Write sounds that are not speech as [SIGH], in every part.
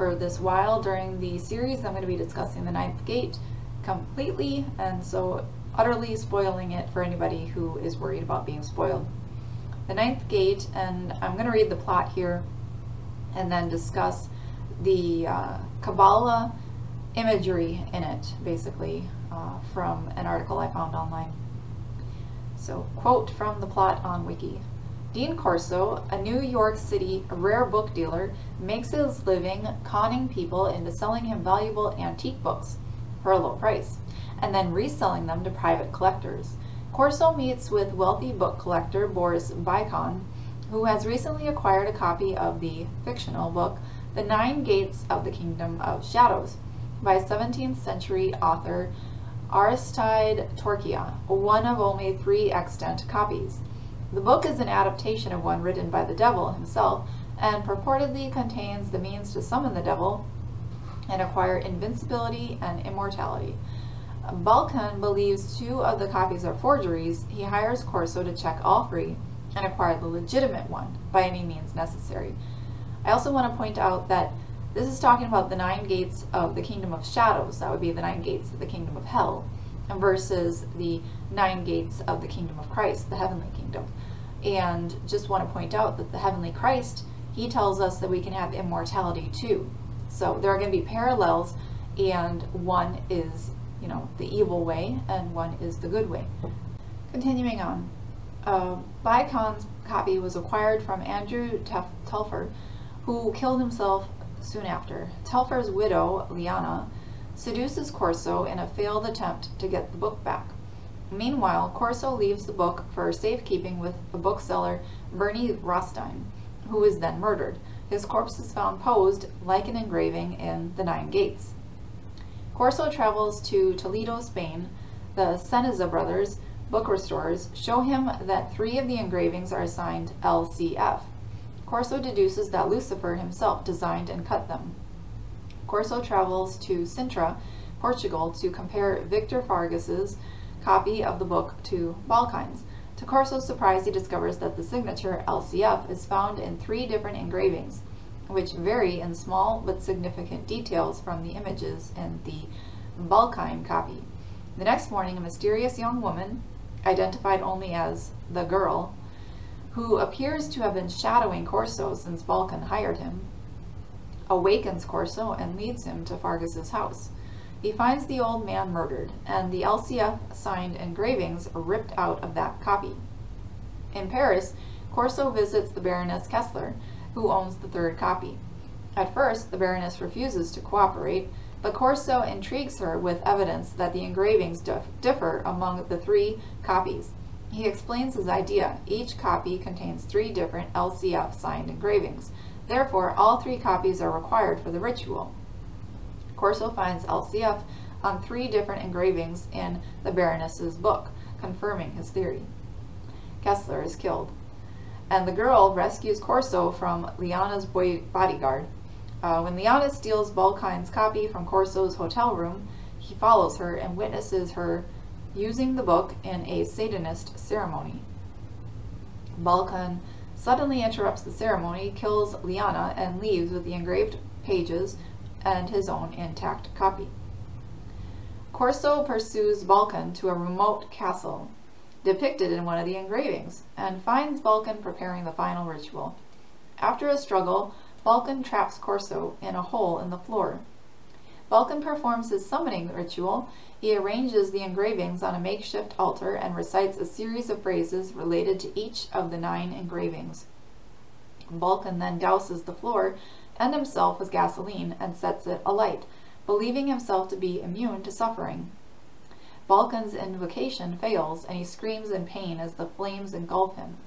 For this while during the series, I'm going to be discussing the ninth gate completely, and so utterly spoiling it for anybody who is worried about being spoiled. The ninth gate, and I'm going to read the plot here and then discuss the uh, Kabbalah imagery in it, basically, uh, from an article I found online. So, quote from the plot on Wiki. Dean Corso, a New York City rare book dealer, makes his living conning people into selling him valuable antique books for a low price, and then reselling them to private collectors. Corso meets with wealthy book collector Boris Balkan, who has recently acquired a copy of the fictional book The Nine Gates of the Kingdom of Shadows by 17th century author Aristide Torchia, one of only three extant copies. The book is an adaptation of one written by the devil himself and purportedly contains the means to summon the devil and acquire invincibility and immortality. Balkan believes two of the copies are forgeries. He hires Corso to check all three and acquire the legitimate one by any means necessary. I also want to point out that this is talking about the nine gates of the kingdom of shadows. That would be the nine gates of the kingdom of hell versus the nine gates of the kingdom of Christ, the heavenly kingdom. And just want to point out that the heavenly Christ, he tells us that we can have immortality too. So there are going to be parallels, and one is, you know, the evil way, and one is the good way. Continuing on, uh, Balkan's copy was acquired from Andrew Telfer, who killed himself soon after. Telfer's widow, Liana, seduces Corso in a failed attempt to get the book back. Meanwhile, Corso leaves the book for safekeeping with the bookseller Bernie Rostein, who is then murdered. His corpse is found posed like an engraving in The Nine Gates. Corso travels to Toledo, Spain. The Ceniza brothers, book restorers, show him that three of the engravings are signed LCF. Corso deduces that Lucifer himself designed and cut them. Corso travels to Sintra, Portugal, to compare Victor Fargas's copy of the book to Balkan's. To Corso's surprise, he discovers that the signature LCF is found in three different engravings, which vary in small but significant details from the images in the Balkan copy. The next morning, a mysterious young woman, identified only as the girl, who appears to have been shadowing Corso since Balkan hired him, awakens Corso and leads him to Fargas's house. He finds the old man murdered, and the LCF signed engravings ripped out of that copy. In Paris, Corso visits the Baroness Kessler, who owns the third copy. At first, the Baroness refuses to cooperate, but Corso intrigues her with evidence that the engravings dif differ among the three copies. He explains his idea. Each copy contains three different LCF signed engravings. Therefore, all three copies are required for the ritual. Corso finds LCF on three different engravings in the Baroness's book, confirming his theory. Kessler is killed. And the girl rescues Corso from Liana's bodyguard. Uh, when Liana steals Balkan's copy from Corso's hotel room, he follows her and witnesses her using the book in a Satanist ceremony. Balkan suddenly interrupts the ceremony, kills Liana, and leaves with the engraved pages and his own intact copy. Corso pursues Balkan to a remote castle, depicted in one of the engravings, and finds Balkan preparing the final ritual. After a struggle, Balkan traps Corso in a hole in the floor. Balkan performs his summoning ritual he arranges the engravings on a makeshift altar and recites a series of phrases related to each of the nine engravings. Balkan then douses the floor and himself with gasoline and sets it alight, believing himself to be immune to suffering. Balkan's invocation fails and he screams in pain as the flames engulf him.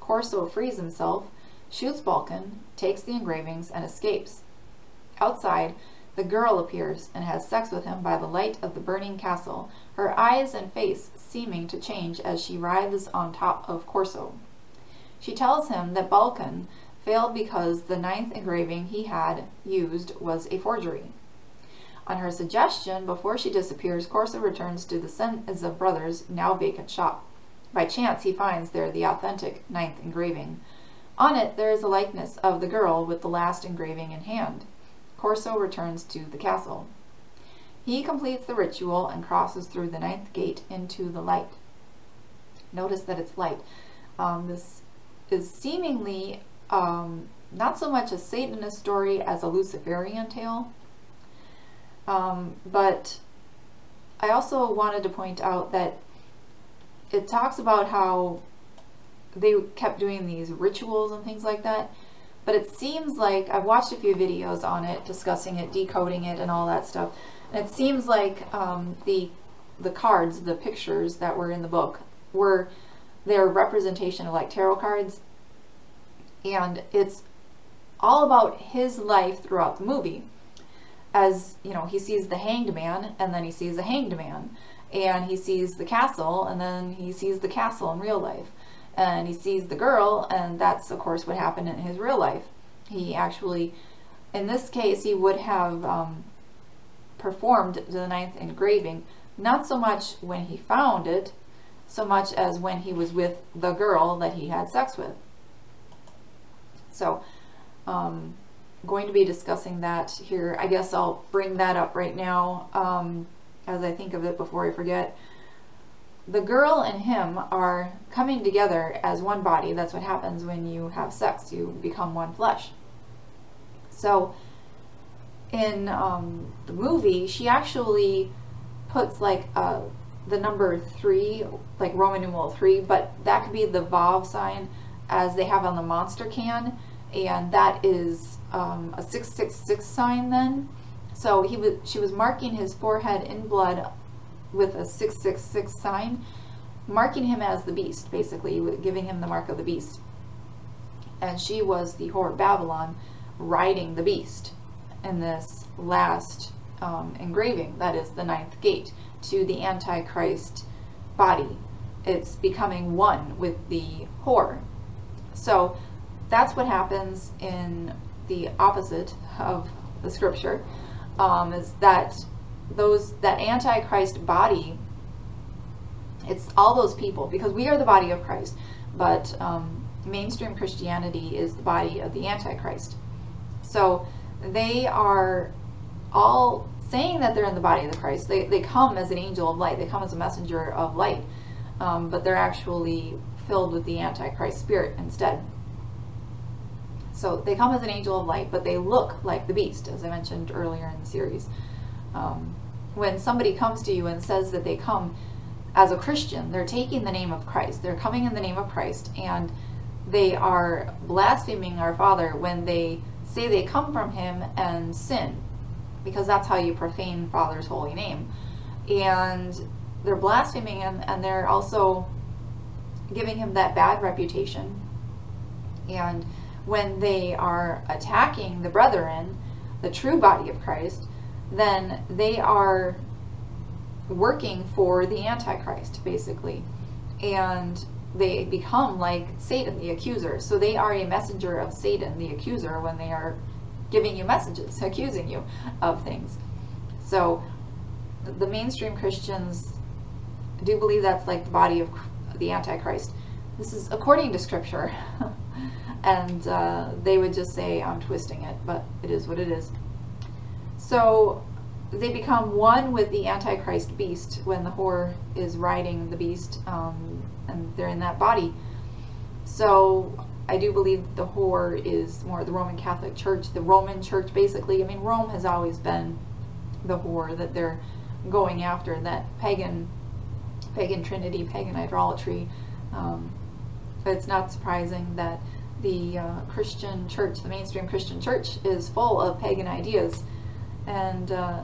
Corso frees himself, shoots Balkan, takes the engravings, and escapes. Outside, the girl appears and has sex with him by the light of the burning castle, her eyes and face seeming to change as she writhes on top of Corso. She tells him that Balkan failed because the ninth engraving he had used was a forgery. On her suggestion, before she disappears, Corso returns to the Ceniza brothers' now vacant shop. By chance, he finds there the authentic ninth engraving. On it, there is a likeness of the girl with the last engraving in hand. Corso returns to the castle. He completes the ritual and crosses through the ninth gate into the light. Notice that it's light. Um, this is seemingly um, not so much a Satanist story as a Luciferian tale. Um, but I also wanted to point out that it talks about how they kept doing these rituals and things like that. But it seems like I've watched a few videos on it, discussing it, decoding it, and all that stuff. And it seems like um, the the cards, the pictures that were in the book, were their representation of like tarot cards. And it's all about his life throughout the movie. As, you know, he sees the hanged man and then he sees a hanged man. And he sees the castle and then he sees the castle in real life. And he sees the girl and that's of course what happened in his real life. He actually, in this case, he would have um, performed the ninth engraving, not so much when he found it, so much as when he was with the girl that he had sex with. So, um, going to be discussing that here. I guess I'll bring that up right now um, as I think of it before I forget. The girl and him are coming together as one body. That's what happens when you have sex. You become one flesh. So in um, the movie, she actually puts like a the number three, like Roman numeral three, but that could be the Vav sign as they have on the monster can, and that is um, a 666 sign then. So he was, she was marking his forehead in blood with a 666 sign, marking him as the beast, basically, giving him the mark of the beast. And she was the whore Babylon riding the beast in this last um, engraving, that is the ninth gate to the Antichrist body. It's becoming one with the whore. So that's what happens in the opposite of the scripture, um, is that those that Antichrist body, it's all those people, because we are the body of Christ, but um, mainstream Christianity is the body of the Antichrist. So they are all saying that they're in the body of the Christ. They, they come as an angel of light. They come as a messenger of light. Um, but they're actually filled with the Antichrist spirit instead. So they come as an angel of light, but they look like the beast, as I mentioned earlier in the series. Um, when somebody comes to you and says that they come as a Christian, they're taking the name of Christ. They're coming in the name of Christ, and they are blaspheming our Father when they say they come from Him and sin because that's how you profane Father's holy name. And they're blaspheming him and they're also giving him that bad reputation. And when they are attacking the brethren, the true body of Christ, then they are working for the Antichrist, basically. And they become like Satan, the accuser. So they are a messenger of Satan, the accuser, when they are giving you messages, [LAUGHS] accusing you of things. So the mainstream Christians do believe that's like the body of the Antichrist. This is according to scripture. [LAUGHS] and uh, they would just say, I'm twisting it, but it is what it is. So they become one with the Antichrist beast when the whore is riding the beast, um, and they're in that body. So I do believe the whore is more the Roman Catholic Church, the Roman Church basically. I mean, Rome has always been the whore that they're going after, that pagan, pagan trinity, pagan idolatry. Um, it's not surprising that the uh, Christian church, the mainstream Christian church, is full of pagan ideas and uh,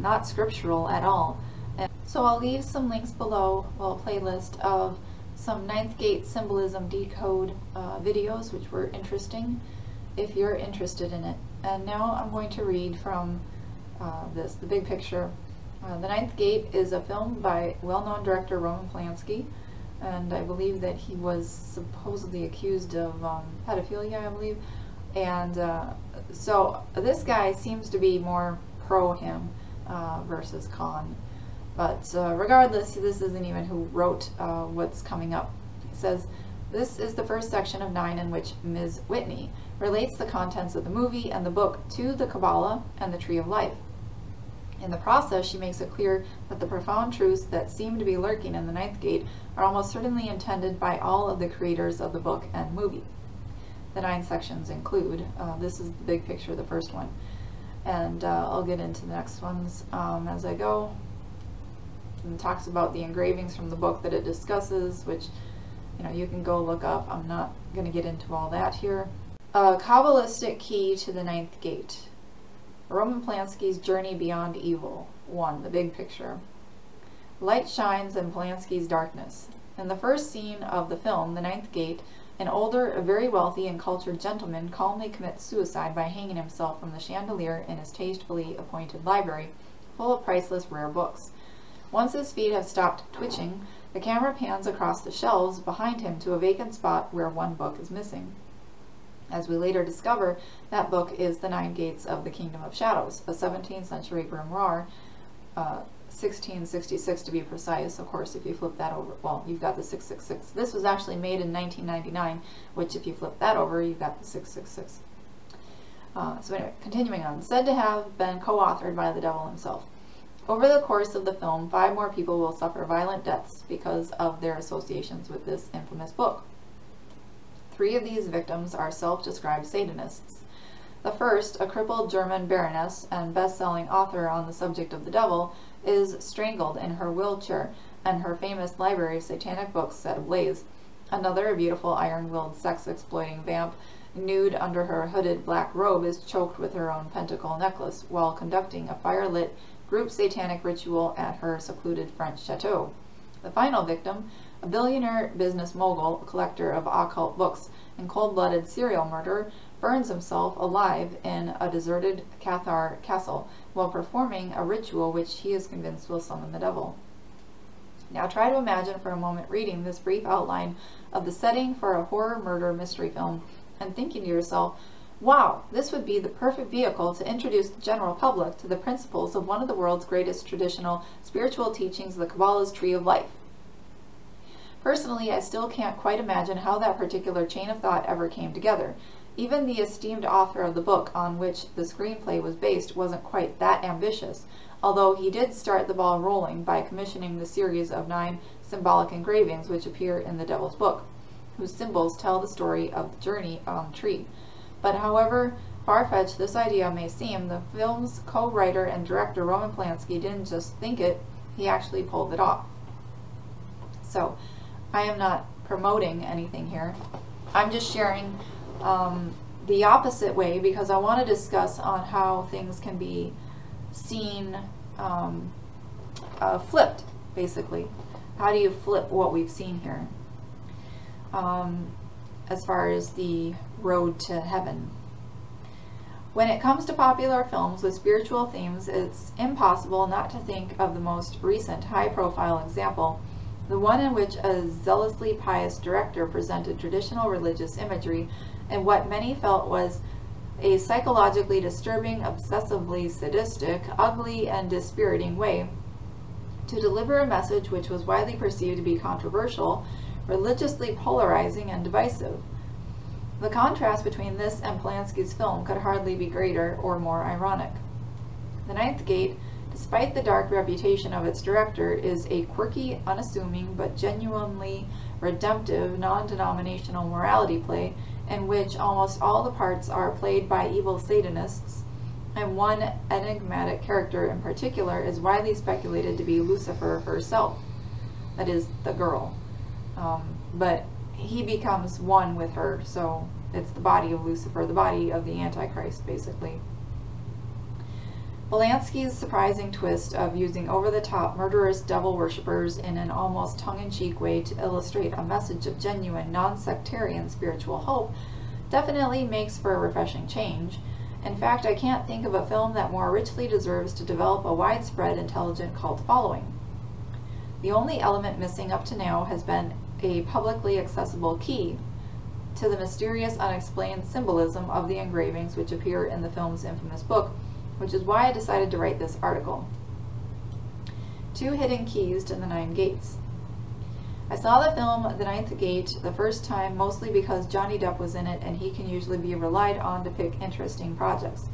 not scriptural at all. And so I'll leave some links below, well, a playlist of some ninth gate symbolism decode uh, videos, which were interesting if you're interested in it. And now I'm going to read from uh, this, The Big Picture. Uh, the Ninth Gate is a film by well-known director Roman Polanski, and I believe that he was supposedly accused of um, pedophilia, I believe. And uh, so this guy seems to be more pro him uh, versus con. But uh, regardless, this isn't even who wrote uh, what's coming up. It says, This is the first section of nine in which Ms. Whitney relates the contents of the movie and the book to the Kabbalah and the Tree of Life. In the process, she makes it clear that the profound truths that seem to be lurking in the ninth gate are almost certainly intended by all of the creators of the book and movie. The nine sections include, uh, this is the big picture, the first one, and uh, I'll get into the next ones um, as I go. And talks about the engravings from the book that it discusses, which you know you can go look up. I'm not going to get into all that here. A Kabbalistic key to the ninth gate. Roman Polanski's Journey Beyond Evil. 1. The big picture. Light shines in Polanski's darkness. In the first scene of the film, The Ninth Gate, an older, very wealthy and cultured gentleman calmly commits suicide by hanging himself from the chandelier in his tastefully appointed library, full of priceless rare books. Once his feet have stopped twitching, the camera pans across the shelves behind him to a vacant spot where one book is missing. As we later discover, that book is The Nine Gates of the Kingdom of Shadows, a 17th century grimoire, uh, 1666 to be precise. Of course, if you flip that over, well, you've got the 666. This was actually made in 1999, which if you flip that over, you've got the 666. Uh, so anyway, continuing on. Said to have been co-authored by the devil himself. Over the course of the film, five more people will suffer violent deaths because of their associations with this infamous book. Three of these victims are self-described Satanists. The first, a crippled German baroness and best-selling author on the subject of the devil, is strangled in her wheelchair and her famous library of satanic books set ablaze. Another, a beautiful iron-willed sex-exploiting vamp, nude under her hooded black robe, is choked with her own pentacle necklace while conducting a fire-lit group satanic ritual at her secluded French chateau. The final victim, a billionaire business mogul, collector of occult books, and cold-blooded serial murderer, burns himself alive in a deserted Cathar castle while performing a ritual which he is convinced will summon the devil. Now try to imagine for a moment reading this brief outline of the setting for a horror murder mystery film and thinking to yourself, wow, this would be the perfect vehicle to introduce the general public to the principles of one of the world's greatest traditional spiritual teachings, the Kabbalah's Tree of Life. Personally, I still can't quite imagine how that particular chain of thought ever came together. Even the esteemed author of the book on which the screenplay was based wasn't quite that ambitious, although he did start the ball rolling by commissioning the series of nine symbolic engravings which appear in the Devil's Book, whose symbols tell the story of the journey on the tree. But however far-fetched this idea may seem, the film's co-writer and director Roman Polanski didn't just think it, he actually pulled it off. So, I am not promoting anything here. I'm just sharing um, the opposite way because I want to discuss on how things can be seen um, uh, flipped, basically. How do you flip what we've seen here? Um, as far as the road to heaven. When it comes to popular films with spiritual themes, it's impossible not to think of the most recent high-profile example the one in which a zealously pious director presented traditional religious imagery in what many felt was a psychologically disturbing, obsessively sadistic, ugly, and dispiriting way to deliver a message which was widely perceived to be controversial, religiously polarizing, and divisive. The contrast between this and Polanski's film could hardly be greater or more ironic. The Ninth Gate despite the dark reputation of its director, is a quirky, unassuming, but genuinely redemptive, non-denominational morality play in which almost all the parts are played by evil Satanists, and one enigmatic character in particular is widely speculated to be Lucifer herself, that is, the girl. Um, but he becomes one with her, so it's the body of Lucifer, the body of the Antichrist, basically. Polanski's surprising twist of using over-the-top murderous devil worshippers in an almost tongue-in-cheek way to illustrate a message of genuine, non-sectarian spiritual hope definitely makes for a refreshing change. In fact, I can't think of a film that more richly deserves to develop a widespread, intelligent cult following. The only element missing up to now has been a publicly accessible key to the mysterious, unexplained symbolism of the engravings which appear in the film's infamous book, which is why I decided to write this article. Two hidden keys to the nine gates. I saw the film The Ninth Gate the first time mostly because Johnny Depp was in it and he can usually be relied on to pick interesting projects.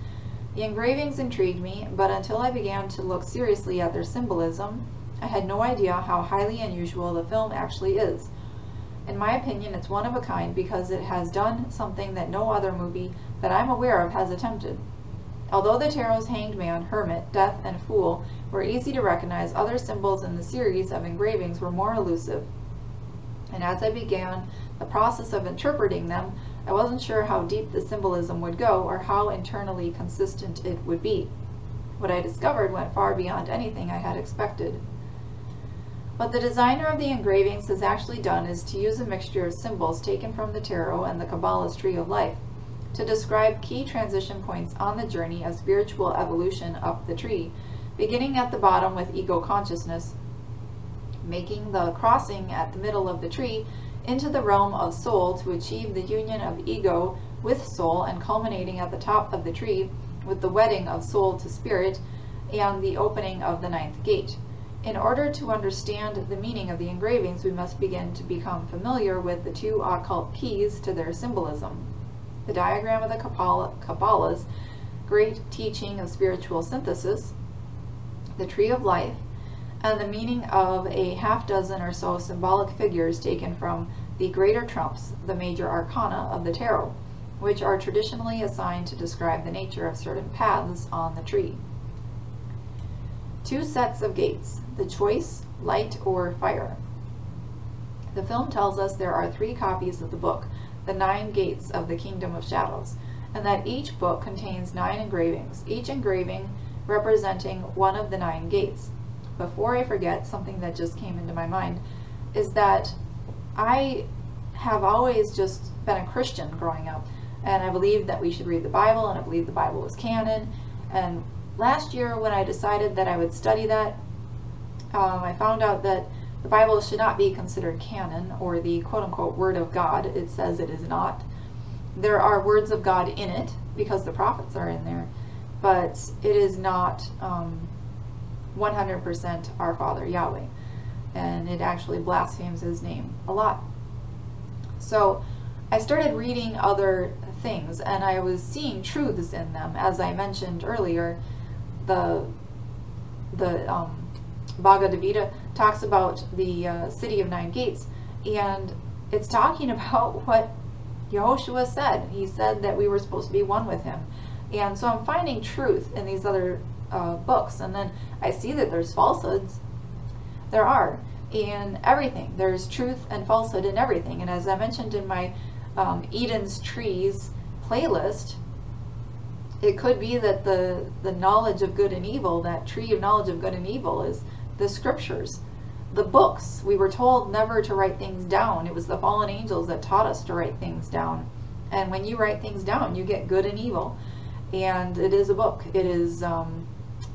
The engravings intrigued me, but until I began to look seriously at their symbolism, I had no idea how highly unusual the film actually is. In my opinion, it's one of a kind because it has done something that no other movie that I'm aware of has attempted. Although the tarot's hanged man, hermit, death, and fool were easy to recognize, other symbols in the series of engravings were more elusive and as I began the process of interpreting them, I wasn't sure how deep the symbolism would go or how internally consistent it would be. What I discovered went far beyond anything I had expected. What the designer of the engravings has actually done is to use a mixture of symbols taken from the tarot and the Kabbalah's Tree of Life to describe key transition points on the journey of spiritual evolution up the tree, beginning at the bottom with ego consciousness making the crossing at the middle of the tree into the realm of soul to achieve the union of ego with soul and culminating at the top of the tree with the wedding of soul to spirit and the opening of the ninth gate. In order to understand the meaning of the engravings, we must begin to become familiar with the two occult keys to their symbolism. The diagram of the Kabbalah, Kabbalah's great teaching of spiritual synthesis, the tree of life, and the meaning of a half dozen or so symbolic figures taken from the greater trumps, the major arcana of the tarot, which are traditionally assigned to describe the nature of certain paths on the tree. Two sets of gates, the choice, light, or fire. The film tells us there are three copies of the book, The Nine Gates of the Kingdom of Shadows, and that each book contains nine engravings, each engraving representing one of the nine gates before I forget, something that just came into my mind is that I have always just been a Christian growing up, and I believed that we should read the Bible, and I believed the Bible was canon. And last year, when I decided that I would study that, um, I found out that the Bible should not be considered canon or the quote unquote Word of God. It says it is not. There are words of God in it because the prophets are in there, but it is not um, 100% our Father, Yahweh. And it actually blasphemes his name a lot. So I started reading other things and I was seeing truths in them. As I mentioned earlier, the, the um, Bhagavad Gita talks about the uh, city of nine gates and it's talking [LAUGHS] about what Yehoshua said. He said that we were supposed to be one with him. And so I'm finding truth in these other uh, books. And then I see that there's falsehoods. There are in everything. There's truth and falsehood in everything. And as I mentioned in my um, Eden's Trees playlist, it could be that the, the knowledge of good and evil, that tree of knowledge of good and evil, is the scriptures, the books. We were told never to write things down. It was the fallen angels that taught us to write things down. And when you write things down, you get good and evil. And it is a book. It is um,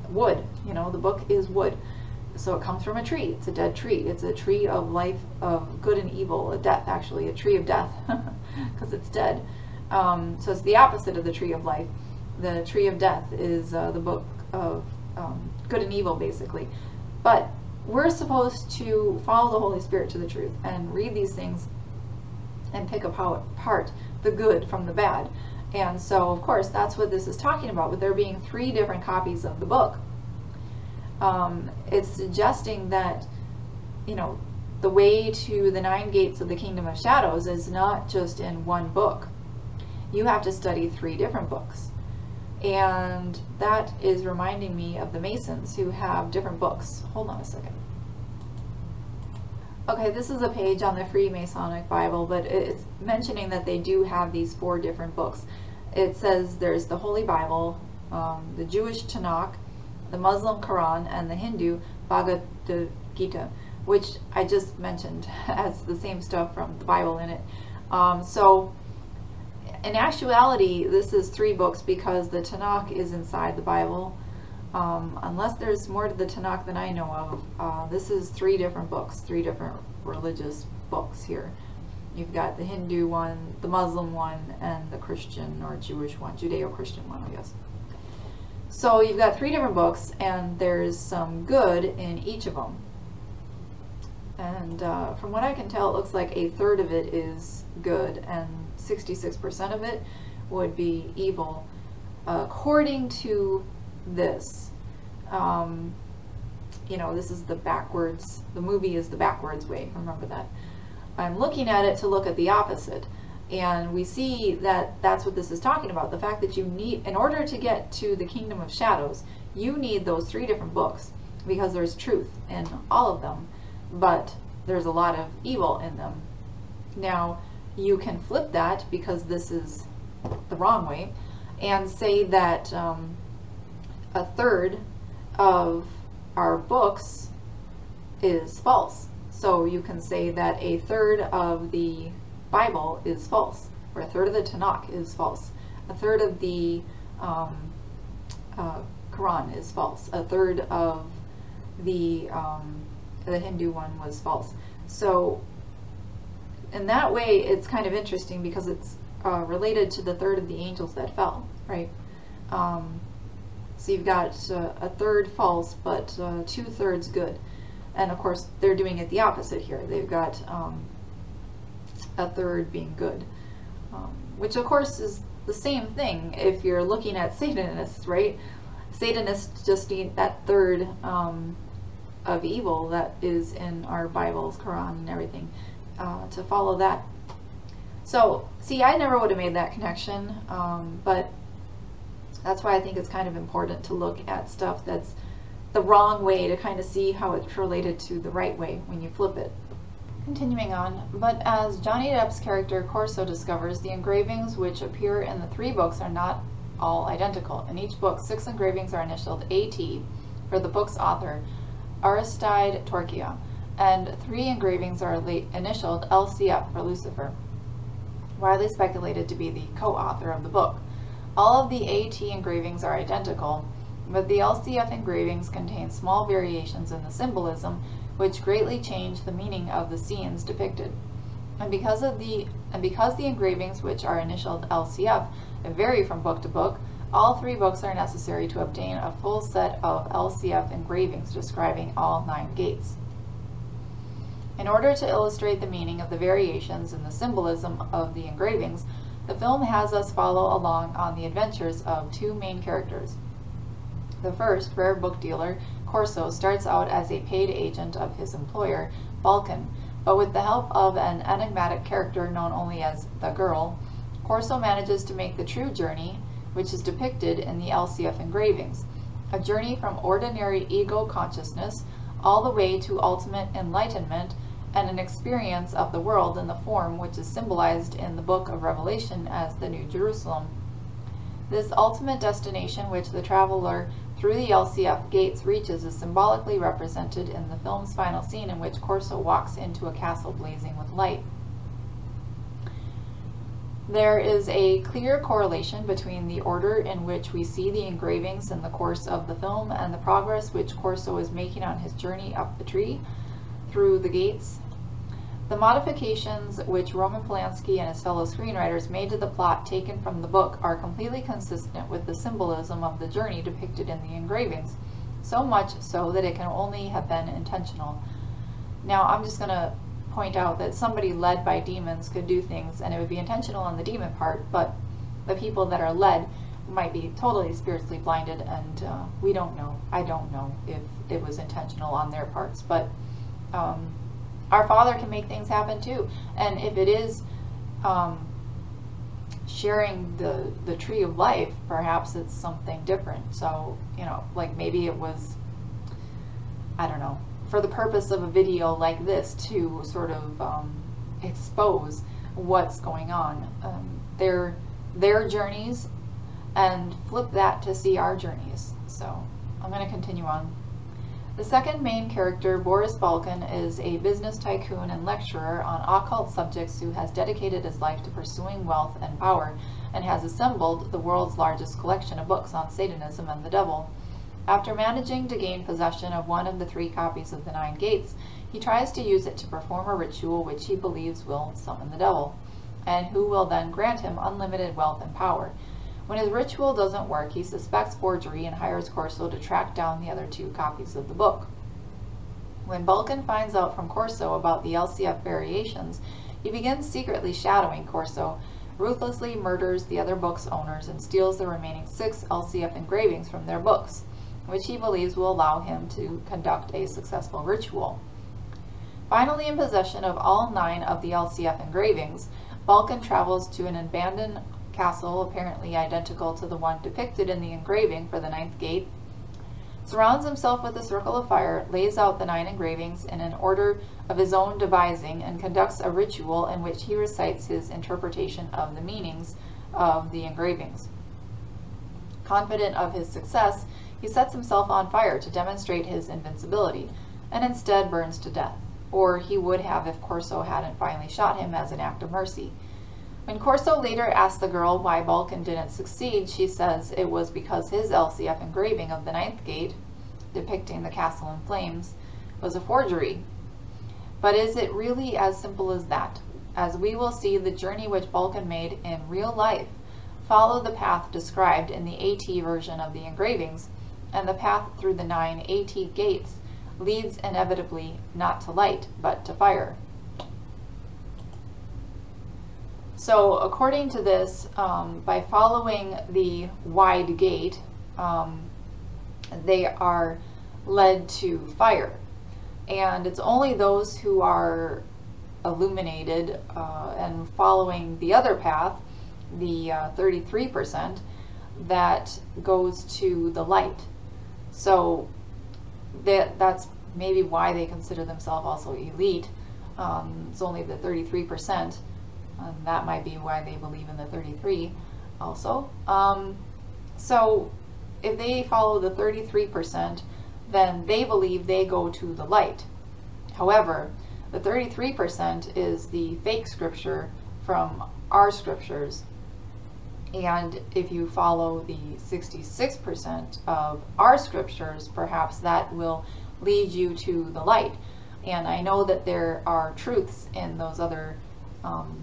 wood. You know, the book is wood. So it comes from a tree. It's a dead tree. It's a tree of life, of good and evil, a death actually, a tree of death, [LAUGHS] because it's dead. Um, so it's the opposite of the tree of life. The tree of death is uh, the book of um, good and evil, basically. But we're supposed to follow the Holy Spirit to the truth and read these things and pick apart the good from the bad. And so, of course, that's what this is talking about, with there being three different copies of the book. Um, it's suggesting that, you know, the way to the nine gates of the kingdom of shadows is not just in one book. You have to study three different books. And that is reminding me of the Masons who have different books. Hold on a second. Okay, this is a page on the Freemasonic Bible, but it's mentioning that they do have these four different books. It says there's the Holy Bible, um, the Jewish Tanakh, the Muslim Quran, and the Hindu Bhagavad Gita, which I just mentioned [LAUGHS] has the same stuff from the Bible in it. Um, so, in actuality, this is three books because the Tanakh is inside the Bible. Um, unless there's more to the Tanakh than I know of, uh, this is three different books, three different religious books here. You've got the Hindu one, the Muslim one, and the Christian or Jewish one, Judeo-Christian one, I guess. So you've got three different books, and there's some good in each of them. And uh, from what I can tell, it looks like a third of it is good and 66% of it would be evil, according to this. Um, you know, this is the backwards, the movie is the backwards way, remember that. I'm looking at it to look at the opposite. And we see that that's what this is talking about. The fact that you need, in order to get to the kingdom of shadows, you need those three different books because there's truth in all of them, but there's a lot of evil in them. Now, you can flip that because this is the wrong way and say that um, a third of our books is false. So you can say that a third of the Bible is false, or a third of the Tanakh is false, a third of the um, uh, Quran is false, a third of the um, the Hindu one was false. So in that way, it's kind of interesting because it's uh, related to the third of the angels that fell, right? Um, so you've got uh, a third false, but uh, two thirds good. And of course, they're doing it the opposite here. They've got um, a third being good, um, which of course is the same thing if you're looking at Satanists, right? Satanists just need that third um, of evil that is in our Bibles, Quran, and everything uh, to follow that. So, see, I never would have made that connection, um, but that's why I think it's kind of important to look at stuff that's the wrong way to kind of see how it's related to the right way when you flip it. Continuing on, but as Johnny Depp's character Corso discovers, the engravings which appear in the three books are not all identical. In each book, six engravings are initialed AT for the book's author, Aristide Torchia, and three engravings are initialed LCF for Lucifer, widely speculated to be the co-author of the book. All of the AT engravings are identical, but the LCF engravings contain small variations in the symbolism which greatly change the meaning of the scenes depicted. And because of the and because the engravings which are initialed LCF vary from book to book, all three books are necessary to obtain a full set of LCF engravings describing all nine gates. In order to illustrate the meaning of the variations and the symbolism of the engravings, the film has us follow along on the adventures of two main characters. The first, rare book dealer, Corso starts out as a paid agent of his employer, Balkan, but with the help of an enigmatic character known only as the Girl, Corso manages to make the true journey, which is depicted in the LCF engravings, a journey from ordinary ego consciousness all the way to ultimate enlightenment and an experience of the world in the form which is symbolized in the book of Revelation as the New Jerusalem. This ultimate destination which the traveler through the LCF gates reaches is symbolically represented in the film's final scene in which Corso walks into a castle blazing with light. There is a clear correlation between the order in which we see the engravings in the course of the film and the progress which Corso is making on his journey up the tree through the gates the modifications which Roman Polanski and his fellow screenwriters made to the plot taken from the book are completely consistent with the symbolism of the journey depicted in the engravings, so much so that it can only have been intentional. Now, I'm just going to point out that somebody led by demons could do things and it would be intentional on the demon part, but the people that are led might be totally spiritually blinded and uh, we don't know. I don't know if it was intentional on their parts, but um, our Father can make things happen too. And if it is um, sharing the the tree of life, perhaps it's something different. So you know, like maybe it was, I don't know, for the purpose of a video like this to sort of um, expose what's going on, um, their their journeys, and flip that to see our journeys. So I'm going to continue on. The second main character, Boris Balkan, is a business tycoon and lecturer on occult subjects who has dedicated his life to pursuing wealth and power and has assembled the world's largest collection of books on Satanism and the devil. After managing to gain possession of one of the three copies of the Nine Gates, he tries to use it to perform a ritual which he believes will summon the devil, and who will then grant him unlimited wealth and power. When his ritual doesn't work, he suspects forgery and hires Corso to track down the other two copies of the book. When Balkan finds out from Corso about the LCF variations, he begins secretly shadowing Corso, ruthlessly murders the other book's owners, and steals the remaining six LCF engravings from their books, which he believes will allow him to conduct a successful ritual. Finally in possession of all nine of the LCF engravings, Balkan travels to an abandoned castle apparently identical to the one depicted in the engraving for the ninth gate, surrounds himself with a circle of fire, lays out the nine engravings in an order of his own devising, and conducts a ritual in which he recites his interpretation of the meanings of the engravings. Confident of his success, he sets himself on fire to demonstrate his invincibility, and instead burns to death or he would have if Corso hadn't finally shot him as an act of mercy. When Corso later asked the girl why Balkan didn't succeed, she says it was because his LCF engraving of the ninth gate, depicting the castle in flames, was a forgery. But is it really as simple as that? As we will see, the journey which Balkan made in real life followed the path described in the AT version of the engravings, and the path through the nine AT gates leads inevitably not to light, but to fire. So according to this, um, by following the wide gate, um, they are led to fire. And it's only those who are illuminated uh, and following the other path, the uh, 33%, that goes to the light. So that that's maybe why they consider themselves also elite. Um, it's only the 33%. And that might be why they believe in the 33 also. Um, so if they follow the 33%, then they believe they go to the light. However, the 33% is the fake scripture from our scriptures. And if you follow the 66% of our scriptures, perhaps that will lead you to the light. And I know that there are truths in those other um,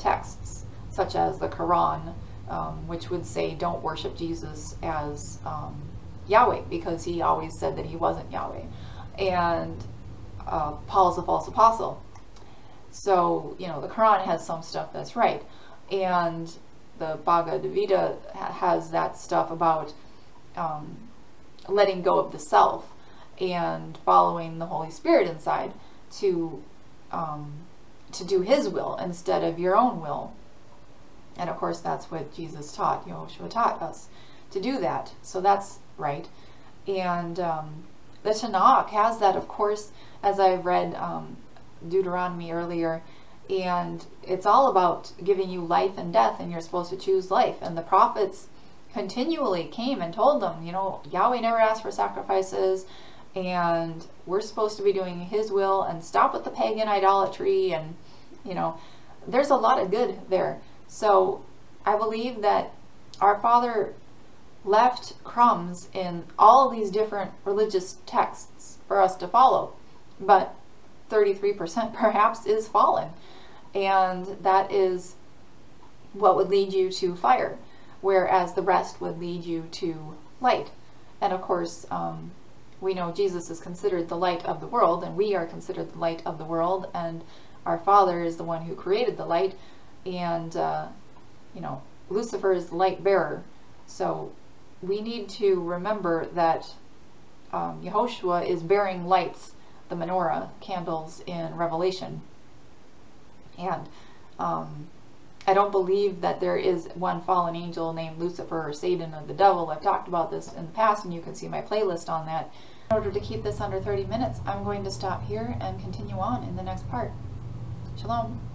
texts, such as the Quran, um, which would say don't worship Jesus as um, Yahweh, because he always said that he wasn't Yahweh. And uh, Paul's a false apostle. So, you know, the Quran has some stuff that's right. And the Bhagavad Gita has that stuff about um, letting go of the self and following the Holy Spirit inside to um, to do His will instead of your own will. And of course, that's what Jesus taught. Yahushua taught us to do that. So that's right. And um, the Tanakh has that, of course, as I read um, Deuteronomy earlier. And it's all about giving you life and death, and you're supposed to choose life. And the prophets continually came and told them, you know, Yahweh never asked for sacrifices, and we're supposed to be doing His will and stop with the pagan idolatry. And, you know, there's a lot of good there. So I believe that our Father left crumbs in all of these different religious texts for us to follow. But 33% [LAUGHS] perhaps is fallen and that is what would lead you to fire, whereas the rest would lead you to light. And of course, um, we know Jesus is considered the light of the world, and we are considered the light of the world, and our Father is the one who created the light, and, uh, you know, Lucifer is the light bearer. So we need to remember that um, Yehoshua is bearing lights, the menorah candles in Revelation. And um, I don't believe that there is one fallen angel named Lucifer or Satan or the devil. I've talked about this in the past and you can see my playlist on that. In order to keep this under 30 minutes, I'm going to stop here and continue on in the next part. Shalom.